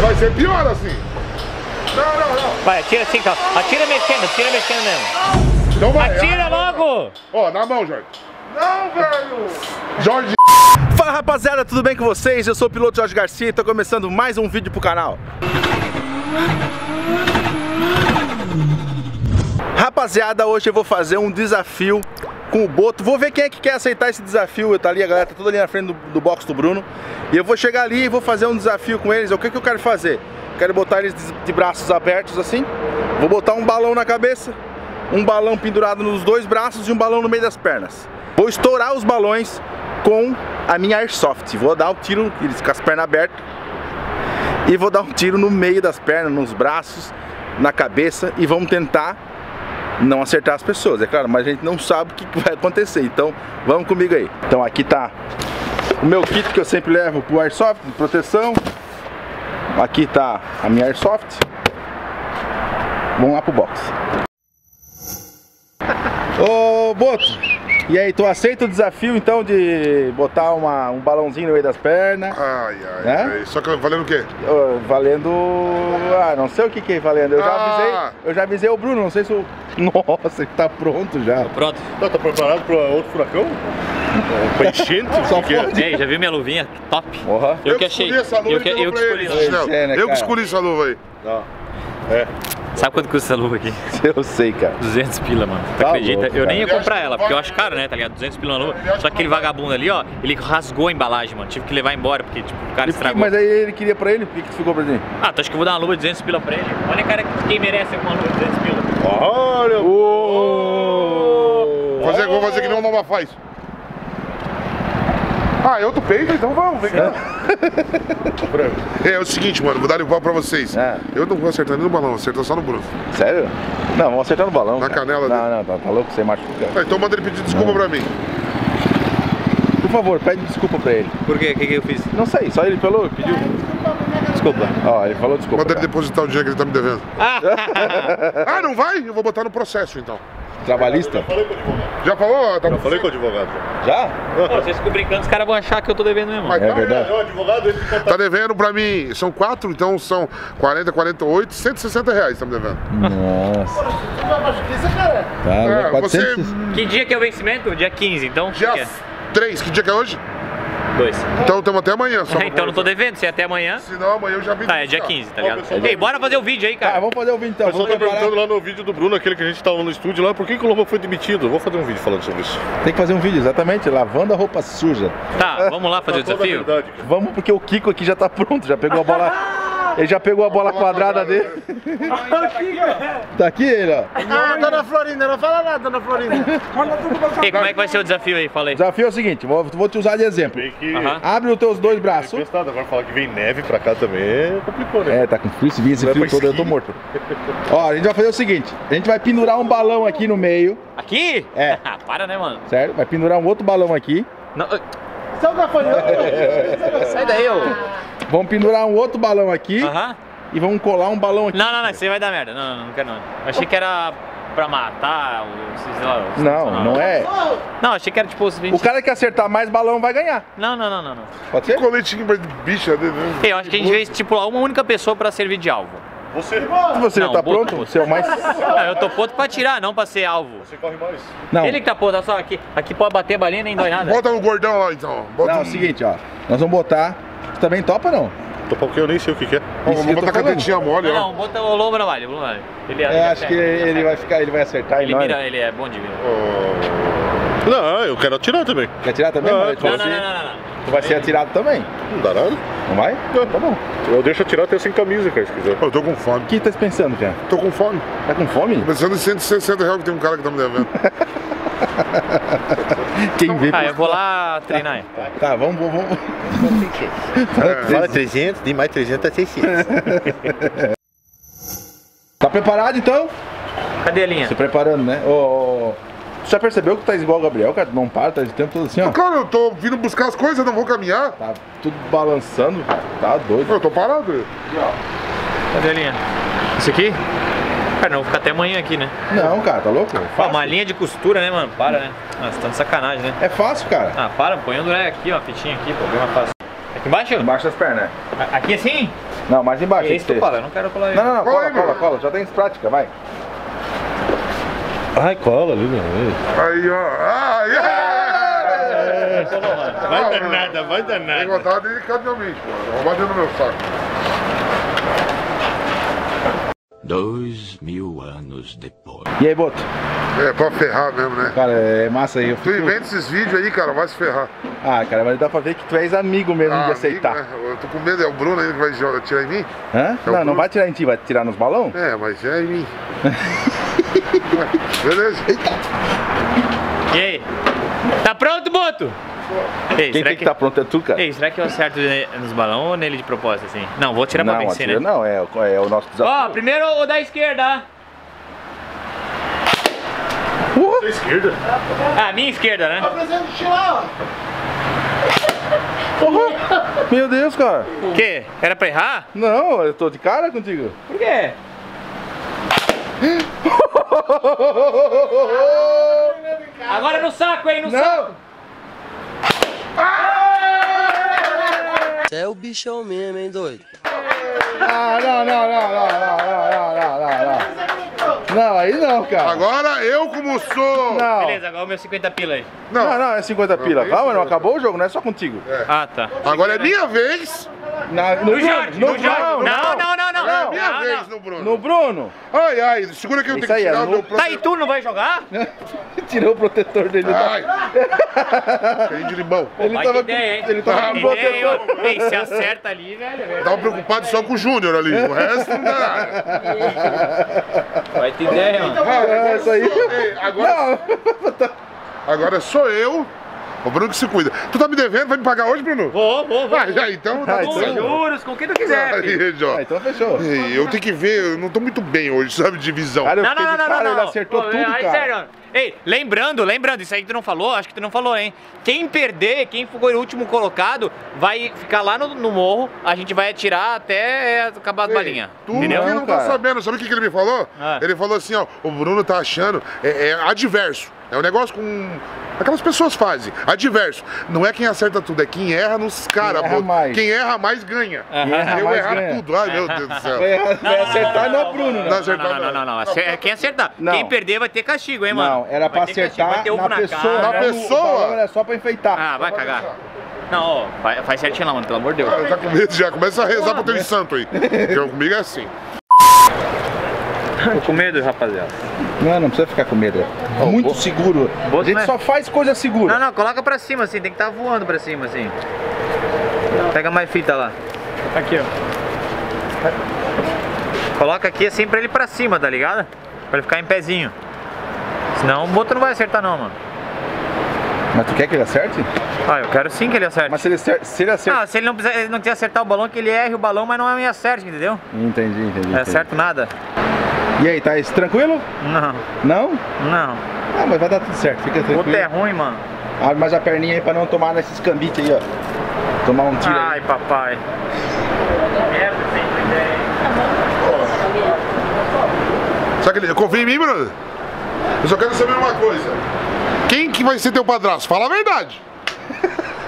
Vai ser pior assim. Não, não, não. Vai, atira assim, calma. Atira mexendo, atira mexendo mesmo. Então vai. Atira Ah, logo! Ó, na mão, Jorge. Não, velho. Jorge. Fala rapaziada, tudo bem com vocês? Eu sou o piloto Jorge Garcia e tô começando mais um vídeo pro canal. Rapaziada, hoje eu vou fazer um desafio com o Boto. Vou ver quem é que quer aceitar esse desafio. Tá ali, a galera tá toda ali na frente do, do box do Bruno. E eu vou chegar ali e vou fazer um desafio com eles. O que, que eu quero fazer? Quero botar eles de- de braços abertos assim. Vou botar um balão na cabeça, um balão pendurado nos dois braços e um balão no meio das pernas. Vou estourar os balões com a minha Airsoft. Vou dar o tiro, eles com as pernas abertas. E vou dar um tiro no meio das pernas, nos braços, na cabeça. E vamos tentar não acertar as pessoas, é claro, mas a gente não sabe o que vai acontecer. Então vamos comigo aí. Então aqui tá o meu kit que eu sempre levo pro Airsoft, de proteção. Aqui tá a minha Airsoft. Vamos lá pro box. Ô Boto, e aí, tu aceita o desafio então de botar uma- um balãozinho no meio das pernas? Ai, ai, É? ai. Só que valendo o quê? Ô, valendo. Ah, não sei o que que é valendo. Eu já Ah. avisei. Eu já avisei o Bruno, não sei se o. Nossa, ele tá pronto já. Pronto. Tá, tá preparado para outro furacão? Pra enchente? Só que é? já viu minha luvinha? Top. Porra. Eu que achei. essa luva Eu e que, eu pra escolhi. ele, ela. Chinelo. É, né, Eu que escolhi essa luva aí. Não. É. Sabe quanto custa essa luva aqui? Eu sei, cara. 200 pila, mano. Tu Tá acredita? louco, eu nem ia comprar ela, porque eu acho caro, né, tá ligado? 200 pila na luva. Só que aquele vagabundo ali, ó, ele rasgou a embalagem, mano. Tive que levar embora, porque, tipo, o cara estragou. Mas aí ele queria pra ele, por que que tu ficou pra mim? Ah, tu acha que eu vou dar uma luva de 200 pila pra ele? Olha, cara, quem merece uma luva de 200 pila. Olha! Ô! Fazer, vou fazer que nem o Nova faz. Ah, eu tô peito, então vamos, vem cá. É, é o seguinte, mano, vou dar o pau pra vocês. É. Eu não vou acertar nem no balão, vou acertar só no Bruno. Sério? Não, vamos acertar no balão. Na cara. canela Não, dele. não, tá, tá louco, você machuca. Ah, então manda ele pedir desculpa pra mim. Por favor, pede desculpa pra ele. Por quê? O que, que eu fiz? Não sei, só ele falou, pediu. Desculpa. Ó, ele falou desculpa. Manda ele depositar o dinheiro que ele tá me devendo. Ah, não vai? Eu vou botar no processo então. Trabalhista? Falei com o advogado. Já falou? Tá Eu falei com o advogado. Já? Pô, vocês ficam brincando, os caras vão achar que eu tô devendo mesmo. Mas É tá, verdade. É, o advogado, ele conta. Tá devendo pra mim, são quatro, então são 40, 48, 160 reais tá me devendo. Nossa. Tá, É, 400. você- Que dia que é o vencimento? Dia 15, então? Dia que é? 3, que dia que é hoje? Dois. Então estamos até amanhã só. então não tô devendo, se é até amanhã. Senão amanhã eu já vim. Tá, é dia buscar. 15, tá ligado? Ei, bora fazer o vídeo aí, Tá, cara. vamos fazer o vídeo então. O pessoal Vamos tá perguntando lá no vídeo do Bruno, aquele que a gente tava no estúdio lá, por que, que o Loma foi demitido? Vou fazer um vídeo falando sobre isso. Tem que fazer um vídeo, exatamente, lavando a roupa suja. Tá, vamos lá fazer o Tá desafio? Vamos porque o Kiko aqui já tá pronto, já pegou a bola. Ele já pegou a bola quadrada dele. Tá aqui ele, ó. Ah, dona Florinda, não fala nada, dona Florinda. Ei, como é que vai ser o desafio aí? Fala aí. O desafio é o seguinte, vou, vou te usar de exemplo. Que. Abre os teus dois braços. Tempestade, agora falar que vem neve pra cá também complicou, né? É, tá com frio, se vir esse Vai frio todo eu tô morto. Ó, a gente vai fazer o seguinte, a gente vai pendurar um balão aqui no meio, Aqui? É. Ah, para, né, mano? certo? Vai pendurar um outro balão aqui. Não, Seu gafanhoto. sai daí, ô. Vamos pendurar um outro balão aqui Aham. e vamos colar um balão aqui. Não, não, não, isso aí vai dar merda. Não, não, não quero não. Eu achei que era pra matar, sei lá. os- Não, não é. Não, achei que era tipo... os 20... O cara que acertar mais balão vai ganhar. Não, não, não, não, não. Pode ser? Coletinho pra bicha. né? Eu acho que a gente vai estipular uma única pessoa pra servir de alvo. Você, Você já Não, tá boto, pronto? boto. Você é o mais. Não, eu tô pronto pra tirar, não pra ser alvo. você corre mais. Não. Ele que tá pronto, olha só aqui. Aqui pode bater a balinha nem dói nada. Bota no gordão lá então. Bota Não, é um- o seguinte, ó. Nós vamos botar. Tu também topa não? Tô porque eu nem sei o que, que é. Isso Vamos tô botar a falando. canetinha mole, Não, ó. não, bota o lombo na malha, o lombo na malha. Ele, É, ele acho que acerta, ele vai ficar, ele vai acertar Ele e mira, ele é bom de mira. Não, eu quero atirar também. Quer tirar também? Não, Mas não, tu Não, não, não, não, não. Tu vai ser atirado também. Não dá nada. Não vai? Tá bom. Eu deixo atirar até sem camisa, cara, se quiser. Eu tô com fome. O que tá pensando, cara? Tô com fome. Tá com fome? Pensando em 160 reais que tem um cara que tá me devendo. Quem vê. Ah, eu vou lá treinar aí. Tá, vamos, vamos. vamos. Fala 300, de mais 300 a 600. Tá preparado então? Cadê a linha? Se preparando, né? Tu já percebeu que tá igual o Gabriel, cara? Tu não para, tá de tempo todo assim, ó. Cara, eu tô vindo buscar as coisas, eu não vou caminhar. Tá tudo balançando, cara. Tá doido. Eu tô parado. Cadê a linha? Isso aqui? Cara, não vou ficar até amanhã aqui, né? Não, cara, tá louco? Pô, uma linha de costura, né, mano? Para, né? Ah, você tá de sacanagem, né? É fácil, cara. Ah, para, põe o duré aqui, ó, a fitinha aqui, pô, bem mais fácil. Aqui embaixo? Embaixo das pernas? A- Aqui assim? Não, mais embaixo. ser. cola, eu não quero colar Não, não, não, Cola cola, cola. Já tem prática, vai. Ai, cola ali, meu. Aí, ó. Ah, yeah! Vai dar nada, vai dar Tem que nada. botar delicadamente, mano. Vou bater no meu saco. Dois mil anos depois. E aí, Boto? É, pra ferrar mesmo, né? Cara, é massa aí. Eu Tu fico... inventa esses vídeos aí, cara, vai se ferrar. Ah, cara, mas dá pra ver que tu és amigo mesmo de amigo, aceitar. né? Eu tô com medo, é o Bruno ainda que vai tirar em mim? Hã? É não, não vai tirar em ti, vai tirar nos balão? É, mas é em mim. Beleza? E? Tá pronto, Boto? Ei, Quem será tem que tá pronto é tu, cara? Ei, será que eu acerto ne- nos balões ou nele de propósito, assim? Não, vou tirar pra não, vencer, atira né? não, é, é o nosso desafio. Ó, primeiro o da esquerda. Da esquerda. Ah, minha esquerda, né? De lá, Meu Deus, cara. O quê? Era pra errar? Não, eu tô de cara contigo. Por quê? Agora no saco, hein? No saco. Não! Você é o bichão mesmo, hein, doido? Ah, não, não, não, não, não, não, não, não, não. Não, aí não, cara. Agora eu como sou. Não. Beleza, agora o meu 50 pila aí. Não, não, é 50 pila. é Calma, não né? acabou o jogo, não é só contigo. Ah, tá. Agora é minha vez. Na, no, No Jorge, no no Jorge. Não, não, não, não. É Não, minha não. no Bruno. No Bruno. Ai, ai, segura que eu Isso tenho que aí, é tirar o no- meu Tá, protetor. e tu não vai jogar? Tirou o protetor dele. Ai. Tem de limão. Ele Vai tava ideia, com, ele tava Ah, com Ideia, protetor. Ei, se acerta ali, velho. velho. Tava preocupado só com o Júnior ali. O resto não dá. Vai ter ideia, mano. É, isso aí. Ei, agora, Não. agora sou eu. O Bruno que se cuida. Tu tá me devendo? Vai me pagar hoje, Bruno? Vou, vou, vou. Ah, já, então tá Ah, Com então- juros, com o que tu quiser. Aí. Ah, então fechou. Ei, Eu tenho que ver, eu não tô muito bem hoje, sabe, de visão. Cara, eu Não, não, não, não, cara, não, ele não. acertou Pô, tudo, aí, cara. sério. Ei, lembrando, lembrando, isso aí que tu não falou, acho que tu não falou, hein? Quem perder, quem for o último colocado, vai ficar lá no, no morro, a gente vai atirar até é, acabar as Ei, balinhas. Tu Entendeu? Não, não tá sabendo, sabe o que, que ele me falou? Ah. Ele falou assim, ó, o Bruno tá achando, é, é adverso. É um negócio com. Aquelas pessoas fazem. Adverso. Não é quem acerta tudo, é quem erra nos caras. mais. Quem erra mais ganha. Quem erra eu mais errar ganha. tudo. Ai, meu Deus do céu. Vai, acertar não, Bruno, Não né? Não, não, não, não, não. Quem acertar. Não. Quem perder vai ter castigo, hein, mano? Era pra acertar na pessoa. Na pessoa? Era só pra enfeitar. Ah, vai cagar. Não, ó, faz, faz certinho lá, mano, pelo amor de Deus. Tá com medo já, começa a rezar pro teu santo aí. Porque comigo é assim. Tô com medo, rapaziada. Não, não precisa ficar com medo. É muito seguro. Boto A gente não é- só faz coisa segura. Não, não, coloca pra cima assim, tem que estar voando pra cima assim. Pega mais fita lá. Aqui, ó. Coloca aqui assim pra ele pra cima, tá ligado? Pra ele ficar em pezinho. Senão o boto não vai acertar não, mano. Mas tu quer que ele acerte? Ah, eu quero sim que ele acerte. Mas se ele, acer- se ele acertar. Ah, se ele não, precisa, ele não quiser acertar o balão, que ele erre o balão, mas não é me acerte, entendeu? Entendi, entendi. Não entendi. acerto nada. E aí, tá isso tranquilo? Não, Não? não. Ah, mas vai dar tudo certo, fica O boto tranquilo. é ruim, mano. Abre mais a perninha aí pra não tomar nesses cambites aí, ó. Tomar um tiro Ai, aí. papai. Ideia. Sabe que ele confia em mim, Bruno? Eu só quero saber uma coisa. Quem que vai ser teu padrasto? Fala a verdade.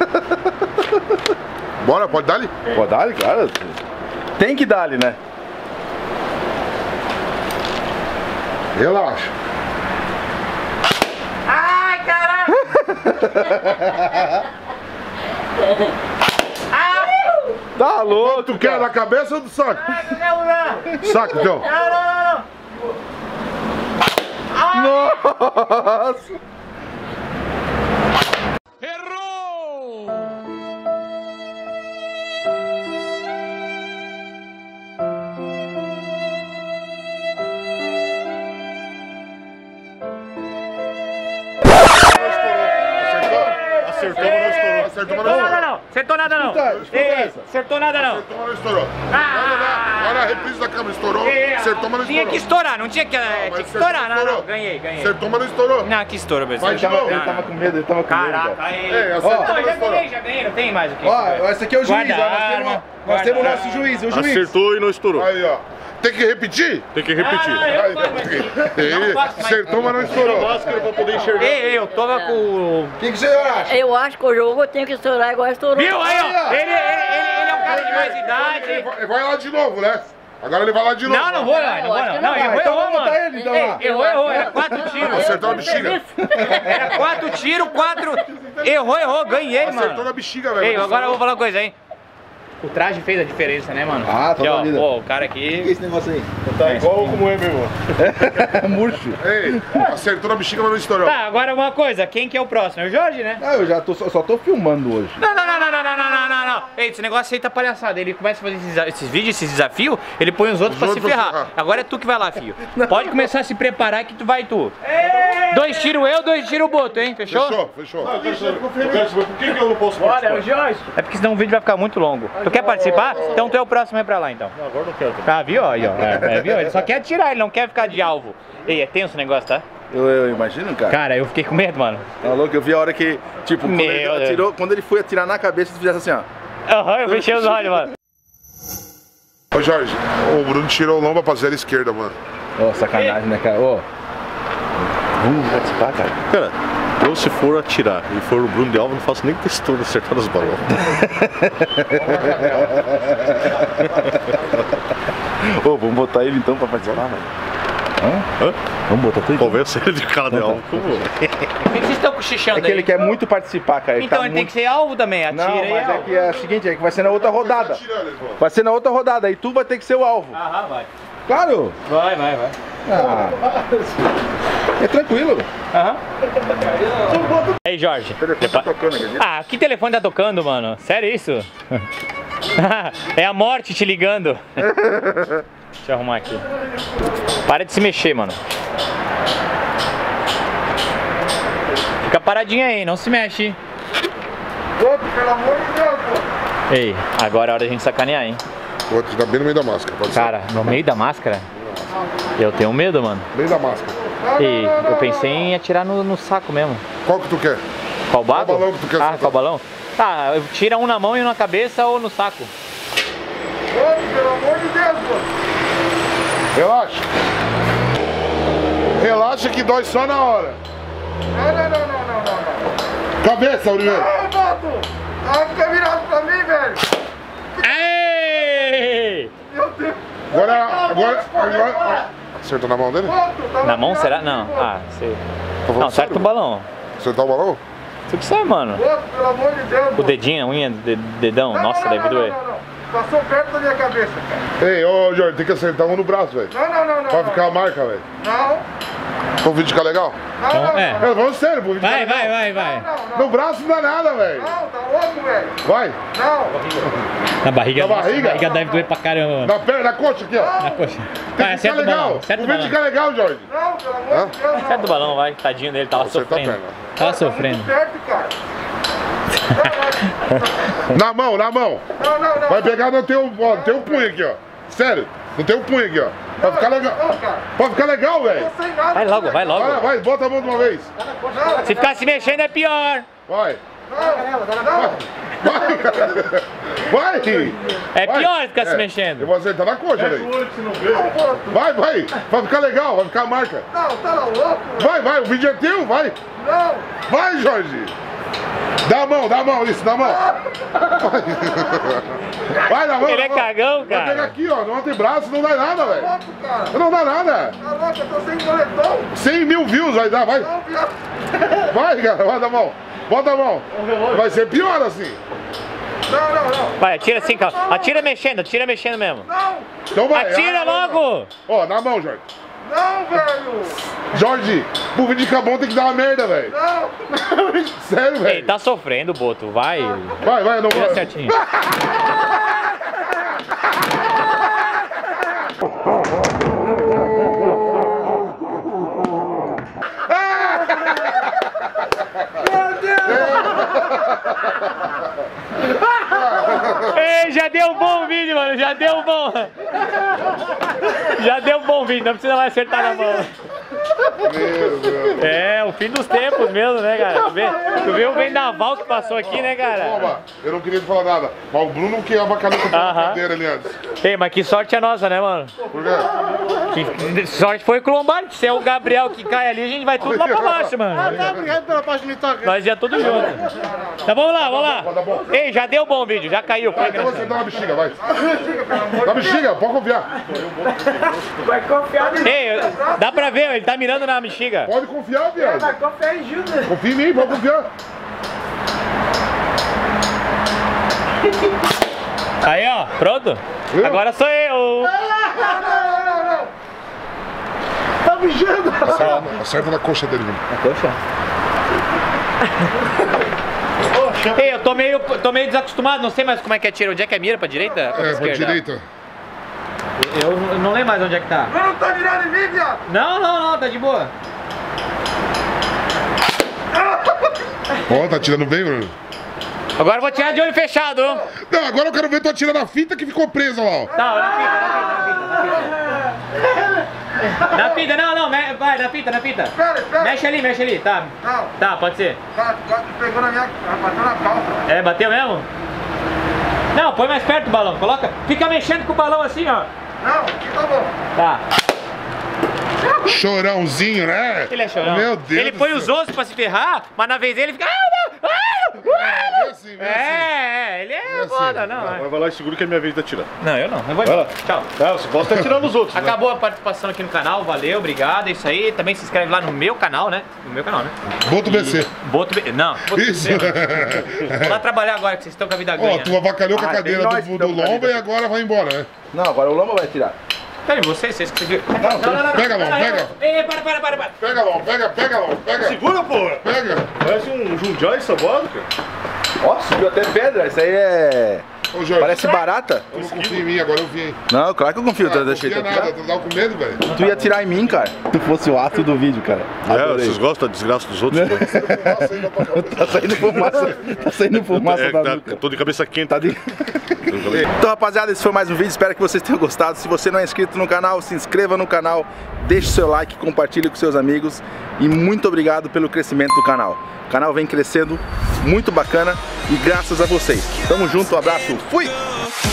Bora, pode dar ali? Pô, dá-lhe, claro. Tem que dar-lhe, né? Relaxa. Ai, caralho! Tá louco, Tu quer na cabeça ou do saco? Ai? Saco, então. Não, não, não, não. Nossa! Acertou, mas não estourou. Acertou, mas Não, não não, estourou. não. Acertou nada não. Escuta, escuta Ei, essa. acertou nada não. Acertou, mas não estourou. Ah! Olha a reprise da câmera, estourou. Ei, Acertou, mas não Tinha que estourou. estourar, não tinha que, Não, tinha mas que estourar. Não, não, estourou. ganhei, ganhei. Acertou, mas não estourou. Não, que estouro, Vai pessoal. de Ele tava, novo. ele tava com medo, ele tava com medo, Caraca. Ei, acertou, Não, mas já não estourou. ganhei, já ganhei, não tem mais o que. Ó, esse aqui é o juiz, ó. Nós temos, arma, nós temos o nosso juiz, o juiz. Acertou e não estourou. Aí, ó. Tem que repetir? Tem que repetir. Ah, eu faço mais. Acertou, mas não estourou. Máscara pra poder enxergar. Ei, ei, eu tava com o... O que, que o senhor acha? Eu acho que o jogo tem que estourar igual estourou. Viu aí, ó? Ele, ele, ele, é cara de mais Ele idade. vai- ele vai lá de novo, né? Agora ele vai lá de novo. Não, não vou lá, não vou não. Não, errou, Então errou, mano. ele, então, Ei, lá. Errou, errou, era quatro tiros. Acertou a bexiga. Era quatro tiros, quatro. Errou, errou, ganhei, Acertou mano. na bexiga, velho. Ei, agora eu vou falar uma coisa, hein? O traje fez a diferença, né, mano? Ah, Aqui, ó, a vida. Pô, o cara O que é aqui. esse negócio aí? Tá igual como é, meu irmão. Murcho. Ei, acertou na bexiga, mas não estourou. Tá, agora uma coisa, quem que é o próximo? É o Jorge, né? Ah, eu já tô, só, só tô filmando hoje. Não, não, não, não, não, não, não, não, não, não. Ei, esse negócio aí tá palhaçada. Ele começa a fazer esses, esses vídeos, esses desafios, ele põe os outros Os pra se outros pra ferrar. ferrar. Agora é tu que vai lá, filho. Pode começar a se preparar que tu vai tu. Dois tiros eu, dois tiros o Boto, hein? Fechou? Fechou, fechou. Eu quero saber, eu quero saber por que, que eu não posso participar? É porque senão o vídeo vai ficar muito longo. Tu quer participar? Então tu é o próximo aí pra lá, então. Não, agora não quero. Ah, viu? Aí, ó. É, é, viu? Ele só quer atirar, ele não quer ficar de alvo. Ei, é tenso o negócio, tá? Eu, eu imagino, cara. Cara, eu fiquei com medo, mano. Tá louco? Eu vi a hora que, tipo, quando Meu ele, Deus. atirou, quando ele foi atirar na cabeça, tu fizesse assim, ó. Aham, eu fechei os olhos, mano. Ô Jorge, o Bruno tirou o lomba pra zero esquerda, mano. Ô, sacanagem, né, cara? Ô. Vamos participar, cara. Cara, eu se for atirar e for o Bruno de alvo, não faço nem questão de acertar os balões. Ô, vamos botar ele então pra participar, mano. Hã? Hã? Vamos botar tudo? Convence ele de cara de alvo. Por que vocês estão cochichando É que aí? ele quer muito participar, cara. Ele Então tá ele tem muito... que ser alvo também, atira Não, mas é alvo. que é o seguinte, é que vai ser na outra rodada. Vai ser na outra rodada, aí tu vai ter que ser o alvo. Aham, vai. Claro! Vai, vai, vai. Ah. É tranquilo. Aham. Aí, Jorge. Tá tocando, acredita? Ah, que telefone tá tocando, mano? Sério isso? é a morte te ligando. Deixa eu arrumar aqui. Para de se mexer, mano. Fica paradinho aí, não se mexe. Pelo amor de Deus, pô. Ei, agora é hora da gente sacanear, hein? O outro tá bem no meio da máscara, pode ser. Cara, no meio da máscara? Eu tenho medo, mano. Meio da máscara. E eu pensei em atirar no, no saco mesmo. Qual que tu quer? Qual bago? Qual balão que tu quer Ah, qual balão? Tá, eu- tira um na mão e um na cabeça ou no saco. Ô, pelo amor de Deus, pô. Relaxa. Relaxa que dói só na hora. Não, não, não, não, não, não, não. Cabeça, Oliveira. Ô, Boto! Ah, fica virado pra mim, velho. Ei! Meu Deus. Agora, agora, agora. Acertou na mão dele? Na mão será? Não. Ah, sei. Falando Não, acerta sério? o balão. Acertar o balão? Tu que sabe, mano. Boto, pelo amor de Deus, O dedinho, a unha, do de- dedão, Não, nossa, não, deve não, doer. Não, não, não. Passou perto da minha cabeça, cara. Ei, ô Jorge, tem que acertar um no braço, velho. Não, não, não, não. Pra não. ficar a marca, velho. Não, Pro vídeo ficar legal? não, não, é. não. Eu vou sério, vídeo Vai, ficar vai, vai, vai. Não, não, No braço não dá nada, velho. não, tá louco, velho. Vai. Não, Na barriga, Na nossa, barriga? a barriga deve doer pra caramba. Na perna, na coxa aqui, ó. Na coxa. Tem Vai, que ficar acerta o legal. balão, O acerta o vídeo balão. fica legal, Jorge. não, pelo amor de Deus, não. Acerta o balão, vai, tadinho dele, tava Acerta a sofrendo. perna. Tava Tá sofrendo. perto, cara. Na mão, na mão. Não, não, não. Vai pegar no teu, ó, no teu punho aqui, ó. Sério, no teu punho aqui, ó. Pra ficar legal. Não. Pra ficar legal, velho. Não. Vai logo, vai Vai, logo. vai, bota a mão de uma vez. Não, Se ficar se mexendo é pior. Vai. não, não. Vai, cara. Vai. É Vai. pior ficar se É, mexendo. Eu vou acertar na coxa, velho. Não. Vai, vai. Vai ficar legal, vai ficar a marca. Não, tá louco. Vai, vai, o vídeo é teu, vai. Não. Vai, Jorge. Dá a mão, dá a mão, isso, dá a mão. Vai, na mão. Ele é cagão, Vai pegar cara. aqui, ó, no antebraço, não dá nada, velho. Cara. Não dá nada. Tá louco, eu tô sem boletom. 100 mil views vai dar, vai. Vai, cara, vai da mão. Bota a mão. Vai ser pior assim. Não, não, não. Vai, atira assim, calma. Atira mexendo, atira mexendo mesmo. Não, Então vai. Atira Ah, logo! Ó, na mão, Jorge. Não, velho. Jorge, pro vídeo ficar bom tem que dar uma merda, velho. Não. Sério, Ei, velho. tá sofrendo, Boto. Vai. Vai, vai, eu não Tira vou. certinho. Já deu bom o vídeo, mano. Já deu bom. Já deu bom vídeo, não precisa mais acertar na mão. Meu. É, o fim dos tempos mesmo, né, cara? Tu vê, tu vê o vendaval que passou aqui, né, cara? Toma, eu não queria te falar nada. Mas o Bruno que abacalhou com a cadeira ali antes. Ei, mas que sorte é nossa, né, mano? Por quê? Que sorte foi com o Lombardi. Se é o Gabriel que cai ali, a gente vai tudo lá pra baixo, mano. Tá, obrigado pela parte de me tocar. Nós ia tudo junto. Tá, vamos lá, vamos lá. Ei, já deu bom o vídeo, já caiu. Foi Então você dá uma bexiga, vai. Dá bexiga, pode confiar. Ei, dá pra ver, ele tá mirando na bexiga. Pode confiar, viado. Confia em mim, pode confiar. Aí, ó, pronto? Viu? Agora sou eu. Tá mijando. Acerta, acerta na coxa dele, mano. Ei, eu tô meio, tô meio desacostumado, não sei mais como é que é tiro. Onde é que é mira? Pra direita? Pra É, pra esquerda? direita. Eu não lembro mais onde é que tá. Não tá mirando em mim, viado. Não, não, não, tá de boa. Ó, tá atirando bem, Bruno. Agora eu vou tirar de olho fechado. Não, agora eu quero ver tu atirando na fita que ficou presa lá, ó. Não, na fita, na fita, na fita. Na fita, não, não, vai, na fita, na fita. Espera, espera. Mexe ali, mexe ali, tá. Não, Tá, pode ser. tá, pegou na minha. Bateu na calça. É, bateu mesmo? Não, põe mais perto o balão, coloca. Fica mexendo com o balão assim, ó. Não, aqui tá bom. Tá. Chorãozinho, né? Ele é chorão. Meu Deus Ele põe céu. os ossos pra se ferrar, mas na vez dele fica. Ah! Ah, não! Ah, Vem não! assim, vem assim. É, é, é assim. foda, não. é. Vai, vai lá e segura que é minha vez de atirar. Não, eu não. Eu vou Vai lá. Tchau. É, você pode estar tirando os outros. né? Acabou a participação aqui no canal, valeu, obrigado, é isso aí. Também se inscreve lá no meu canal, né? No meu canal, né? Boto BC. Boto B... Não, Boto Isso. BC. Vou lá trabalhar agora que vocês estão com a vida Ó, ganha. tu avacalhou com a Ah, cadeira nós do, do Lomba e agora vai embora, né? Não, agora o Loma vai tirar. Peraí, vocês, vocês que vocês... Não, não, não, não. Pega, Lom, Não, não, pega. não. Ei, para, para, para, para. Pega, Lom, pega, pega, Lom, pega. Segura, porra! Pega. Parece um Jundiaí essa bola, cara. Ó, subiu até pedra. Isso aí é. Ô, Jorge, Parece barata. tu não confia em mim, agora eu vi, hein? Não, claro que eu confio. Ah, eu não deixei tu nada, tu tava com medo, velho? Tu ia atirar em mim, cara. Se tu fosse o ato do vídeo, cara. É, Adorei. vocês gostam da desgraça dos outros? né? Cabeça. Tá saindo fumaça. Tá saindo fumaça É, da tá, nuca. tô de cabeça quente. Tá de... Então, rapaziada, esse foi mais um vídeo. Espero que vocês tenham gostado. Se você não é inscrito no canal, se inscreva no canal, deixe seu like, compartilhe com seus amigos. E muito obrigado pelo crescimento do canal. O canal vem crescendo, muito bacana. E graças a vocês. Tamo junto, um abraço, fui!